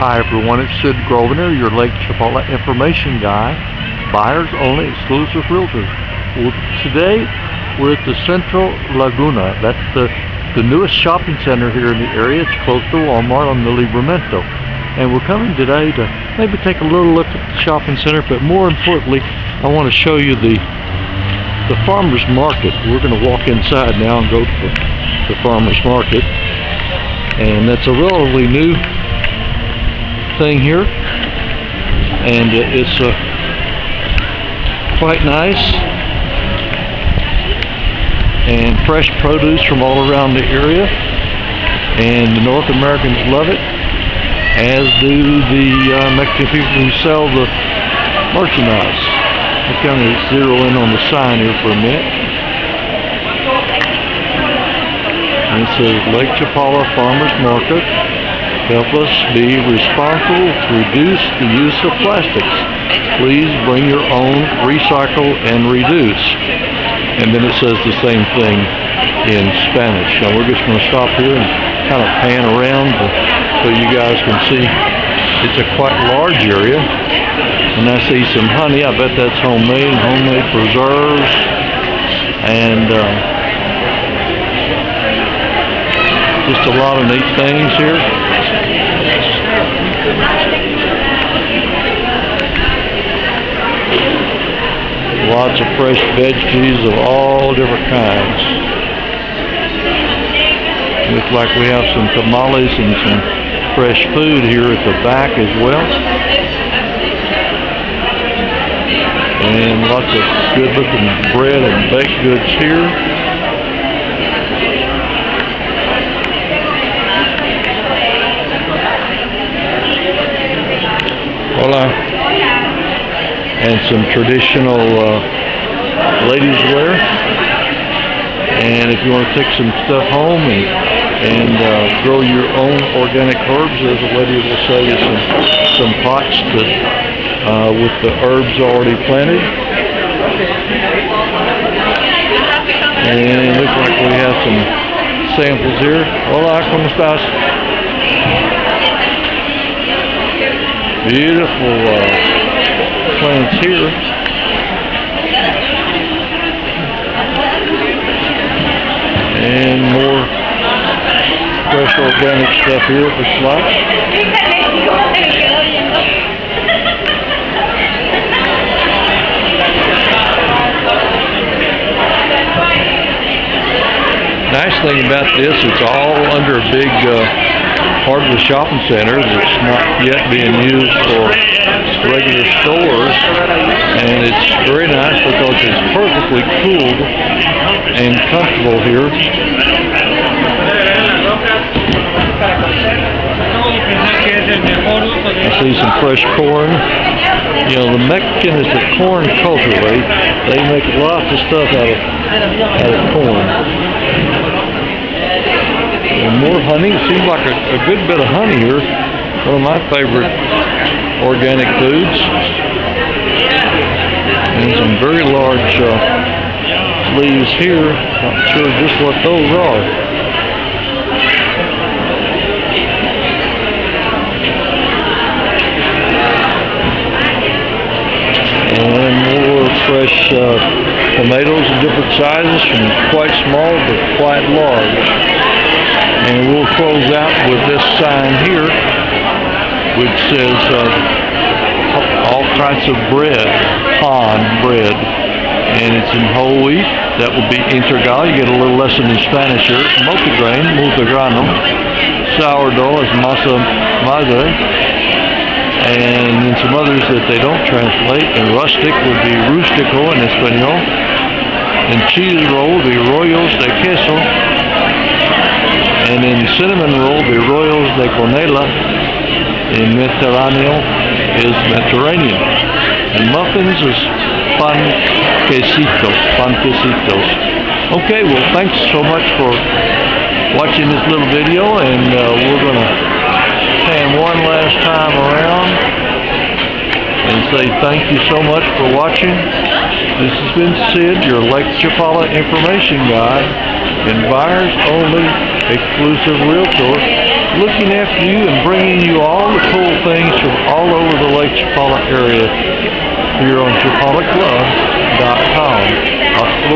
Hi everyone, it's Sid Grosvenor, your Lake Chapala information guy, buyers only exclusive realtor. Well, today we're at the Central Laguna. That's the, the newest shopping center here in the area. It's close to Walmart on the Libramiento. And we're coming today to maybe take a little look at the shopping center, but more importantly, I want to show you the the farmer's market. We're going to walk inside now and go to the, the farmer's market. And that's a relatively new thing here and it's uh, quite nice and fresh produce from all around the area and the North Americans love it as do the uh, Mexican people who sell the merchandise. I'll kind of zero in on the sign here for a minute. And it says Lake Chapala Farmers Market Help us be responsible to reduce the use of plastics. Please bring your own, recycle, and reduce. And then it says the same thing in Spanish. We're just going to stop here and kind of pan around so you guys can see it's a quite large area. And I see some honey. I bet that's homemade, homemade preserves. And uh, just a lot of neat things here. Lots of fresh veggies of all different kinds. Looks like we have some tamales and some fresh food here at the back as well. And lots of good looking bread and baked goods here. Hola. And some traditional uh, ladies wear. And if you want to take some stuff home and, and uh, grow your own organic herbs, there's a lady will sell you some, some pots uh, with the herbs already planted. And it looks like we have some samples here. Hola, ¿cómo estás? Beautiful uh, plants here. And more fresh organic stuff here for slots. Nice thing about this, it's all under a big uh, part of the shopping center that's not yet being used for and it's very nice because it's perfectly cool and comfortable here. I see some fresh corn. You know, the Mexican is the corn culturally. They make lots of stuff out of, out of corn. And more honey. Seems like a, a good bit of honey here. One of my favorite organic foods. And some very large uh, leaves here. Not sure just what those are. And more fresh uh, tomatoes of different sizes from quite small to quite large. And we'll close out with this sign here, which says uh, all kinds of bread, pan bread. And it's in whole wheat. That would be integral. You get a little lesson in Spanish here. Multigrain, multigrano. Sourdough is masa madre. And then some others that they don't translate. And rustic would be rustico in Espanol. And cheese roll would be rollos de queso and in cinnamon roll, the rollos de Canela in Mediterranean is Mediterranean. And muffins is pan quesito, pan quesitos. Okay, well, thanks so much for watching this little video, and uh, we're going to pan one last time around and say thank you so much for watching. This has been Sid, your Lake Chapala information guy, and buyers only exclusive realtor looking after you and bringing you all the cool things from all over the Lake Chapala area here on ChapalaClub.com.